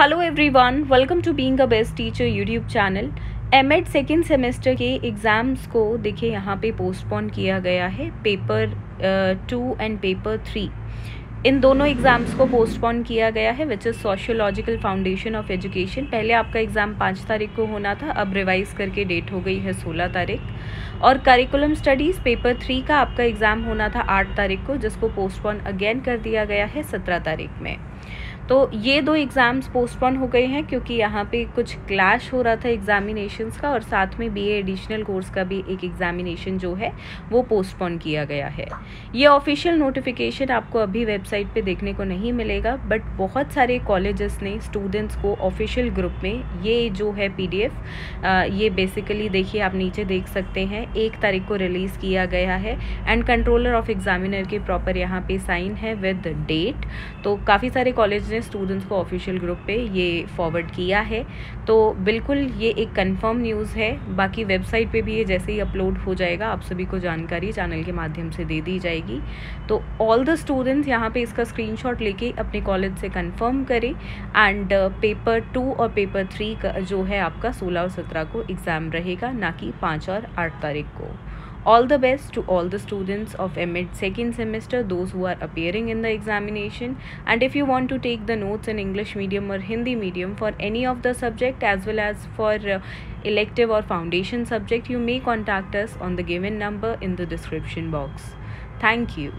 Hello everyone welcome to being a best teacher YouTube channel M Ed second semester के exams को देखिए यहाँ पे पोस्टपोन किया गया है paper two and paper three इन दोनों एग्ज़ाम्स को पोस्टपोन किया गया है which is sociological foundation of education पहले आपका एग्ज़ाम पाँच तारीख को होना था, अब रिवाइज करके डेट हो गई है सोलह तारीख. और करिकुलम स्टडीज़ पेपर थ्री का आपका एग्ज़ाम होना था आठ तारीख को, जिसको पोस्टपोन अगेन कर दिया गया है सत्रह तारीख में. तो ये दो एग्ज़ाम्स पोस्टपोन हो गए हैं क्योंकि यहाँ पे कुछ क्लैश हो रहा था एग्जामिनेशंस का और साथ में बी एडिशनल कोर्स का भी एक एग्जामिनेशन जो है, वो पोस्टपोन किया गया है। ये ऑफिशियल नोटिफिकेशन आपको अभी वेबसाइट पे देखने को नहीं मिलेगा बट बहुत सारे कॉलेजेस ने स्टूडेंट्स को ऑफिशियल ग्रुप में ये जो है पीडीएफ ये बेसिकली देखिए आप नीचे देख सकते हैं, एक तारीख को रिलीज़ किया गया है एंड कंट्रोलर ऑफ़ एग्जामिनर के प्रॉपर यहाँ पे साइन है विद डेट तो काफ़ी सारे कॉलेज ने स्टूडेंट्स को ऑफिशियल ग्रुप पे ये फॉरवर्ड किया है। तो बिल्कुल ये एक कंफर्म न्यूज़ है। बाकी वेबसाइट पे भी ये जैसे ही अपलोड हो जाएगा, आप सभी को जानकारी चैनल के माध्यम से दे दी जाएगी। तो ऑल द स्टूडेंट्स यहाँ पे इसका स्क्रीनशॉट लेके अपने कॉलेज से कंफर्म करें। एंड पेपर टू और पेपर थ्री का जो है आपका सोलह और सत्रह को एग्ज़ाम रहेगा, ना कि पाँच और आठ तारीख को। All the best to all the students of MEd second semester, those who are appearing in the examination. And if you want to take the notes in English medium or Hindi medium for any of the subject as well as for uh, elective or foundation subject, you may contact us on the given number in the description box. Thank you.